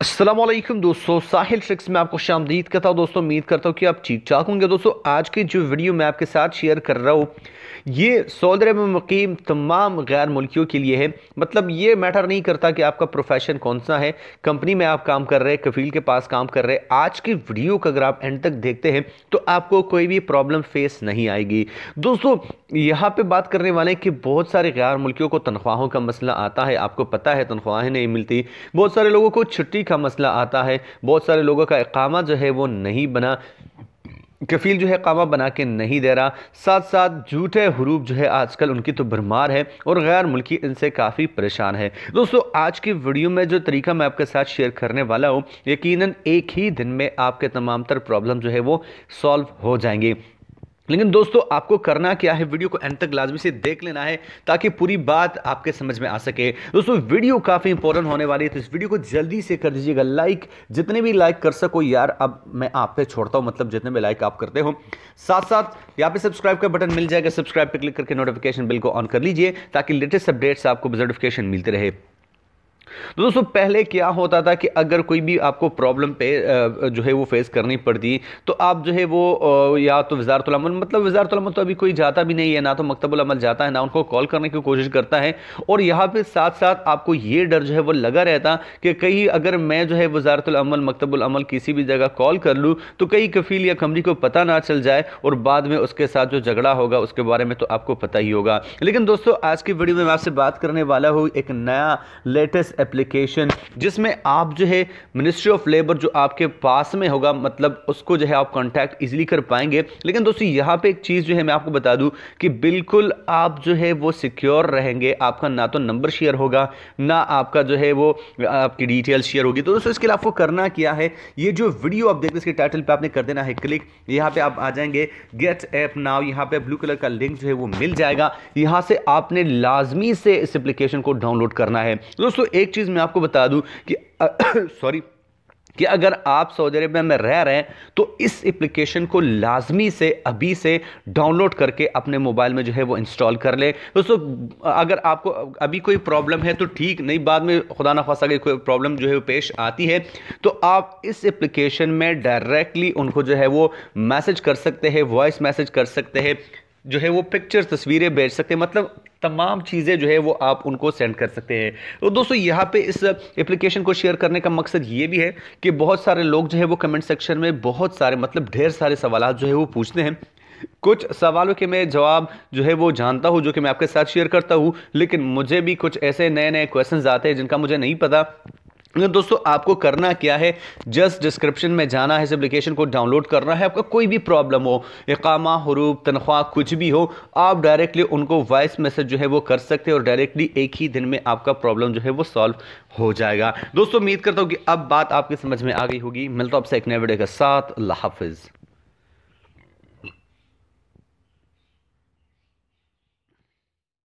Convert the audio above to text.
असलम दोस्तों, साहिल ट्रिक्स में आपको शामदीद करता हूँ दोस्तों, उम्मीद करता हूँ कि आप ठीक ठाक होंगे। दोस्तों, आज की जो वीडियो मैं आपके साथ शेयर कर रहा हूँ, ये सऊदी में मुकीम तमाम गैर मुल्कियों के लिए है। मतलब ये मैटर नहीं करता कि आपका प्रोफेशन कौन सा है। कंपनी में आप काम कर रहे हैं, कफील के पास काम कर रहे हैं। आज की वीडियो को अगर आप एंड तक देखते हैं तो आपको कोई भी प्रॉब्लम फेस नहीं आएगी। दोस्तों, यहाँ पर बात करने वाले कि बहुत सारे गैर मुल्कियों को तनख्वाहों का मसला आता है। आपको पता है, तनख्वाहें नहीं मिलती। बहुत सारे लोगों को छुट्टी का मसला आता है। बहुत सारे लोगों का इकामा जो है वो नहीं बना, कफील जो है कामा बना के नहीं दे रहा। साथ साथ झूठे हरूफ जो है आजकल उनकी तो भरमार है और गैर मुल्की इनसे काफ़ी परेशान है। दोस्तों, आज की वीडियो में जो तरीका मैं आपके साथ शेयर करने वाला हूँ, यकीनन एक ही दिन में आपके तमाम तर प्रॉब्लम जो है वो सॉल्व हो जाएँगे। लेकिन दोस्तों, आपको करना क्या है? वीडियो को एंड तक लाजमी से देख लेना है ताकि पूरी बात आपके समझ में आ सके। दोस्तों, वीडियो काफ़ी इंपॉर्टेंट होने वाली है तो इस वीडियो को जल्दी से कर दीजिएगा लाइक जितने भी लाइक कर सको यार, अब मैं आप पे छोड़ता हूँ मतलब जितने भी लाइक आप करते हो। साथ साथ यहाँ पे सब्सक्राइब का बटन मिल जाएगा। सब्सक्राइब पर क्लिक करके नोटिफिकेशन बिल को ऑन कर लीजिए, ताकि लेटेस्ट अपडेट्स आपको नोटिफिकेशन मिलते रहे। दोस्तों, पहले क्या होता था कि अगर कोई भी आपको प्रॉब्लम पे जो है वो फेस करनी पड़ती तो आप जो है वो या तो वजारतुलमल मतलब वजारतुलमल तो अभी कोई जाता भी नहीं है, ना तो मकतबुलमल जाता है, ना उनको कॉल करने की कोशिश करता है। और यहाँ पे साथ साथ आपको ये डर जो है वो लगा रहता कि कहीं अगर मैं जो है वजारतुलमल मकतबुलमल किसी भी जगह कॉल कर लूँ तो कई कफील या कमरी को पता ना चल जाए और बाद में उसके साथ जो झगड़ा होगा, उसके बारे में तो आपको पता ही होगा। लेकिन दोस्तों, आज की वीडियो में मैं आपसे बात करने वाला हूँ एक नया लेटेस्ट एप्लीकेशन जिसमें आप जो है मिनिस्ट्री ऑफ़ लेबर जो आपके पास में होगा मतलब उसको जो है आप कांटेक्ट इजीली कर पाएँगे। लेकिन दोस्तों, यहाँ पे एक चीज़ जो है मैं आपको बता दूँ कि बिल्कुल आप जो है, वो सिक्योर रहेंगे। आपका ना तो नंबर शेयर होगा, ना आपका जो है, वो, आपकी डिटेल शेयर होगी। तो दोस्तों, इसके लिए आपको करना क्या है? ये जो वीडियो आप देखते इसके टाइटल पर आपने कर देना है क्लिक यहाँ पे आप आ जाएँगे गेट ऐप नाउ यहाँ पे ब्लू कलर का लिंक जो है, वो मिल जाएगा। यहाँ से आपने लाजमी से इस एप्लीकेशन को डाउनलोड करना है। दोस्तों, एक चीज़ मैं आपको बता दूँ कि सॉरी कि अगर आप सऊदी अरेबिया में रह रहे हैं तो इस एप्लीकेशन को लाजमी से, अभी से डाउनलोड करके अपने मोबाइल में जो है वो इंस्टॉल कर ले। दोस्तों, अगर आपको अभी कोई प्रॉब्लम है तो ठीक, नहीं, बाद में खुदा ना खासा अगर कोई प्रॉब्लम जो है पेश आती है तो आप इस एप्लीकेशन में डायरेक्टली उनको जो है वो मैसेज कर सकते हैं वॉइस मैसेज कर सकते हैं, जो है वो पिक्चर तस्वीरें भेज सकते हैं। मतलब तमाम चीज़ें जो है वो आप उनको सेंड कर सकते हैं। तो दोस्तों, यहाँ पे इस एप्लीकेशन को शेयर करने का मकसद ये भी है कि बहुत सारे लोग जो है वो कमेंट सेक्शन में बहुत सारे मतलब ढेर सारे सवाल जो है वो पूछते हैं। कुछ सवालों के मैं जवाब जो है वो जानता हूँ, जो कि मैं आपके साथ शेयर करता हूँ, लेकिन मुझे भी कुछ ऐसे नए नए क्वेश्चन आते हैं जिनका मुझे नहीं पता। दोस्तों, आपको करना क्या है? जस्ट डिस्क्रिप्शन में जाना है, इस एप्लीकेशन को डाउनलोड करना है। आपका कोई भी प्रॉब्लम हो, इकामा, हरूब, तनख्वाह, कुछ भी हो, आप डायरेक्टली उनको वॉइस मैसेज जो है वो कर सकते हैं और डायरेक्टली एक ही दिन में आपका प्रॉब्लम जो है वो सॉल्व हो जाएगा। दोस्तों, उम्मीद करता हूँ कि अब बात आपकी समझ में आ गई होगी। मिलता हूँ आपसे एक नए वीडियो के साथ। अल्लाह हाफिज़।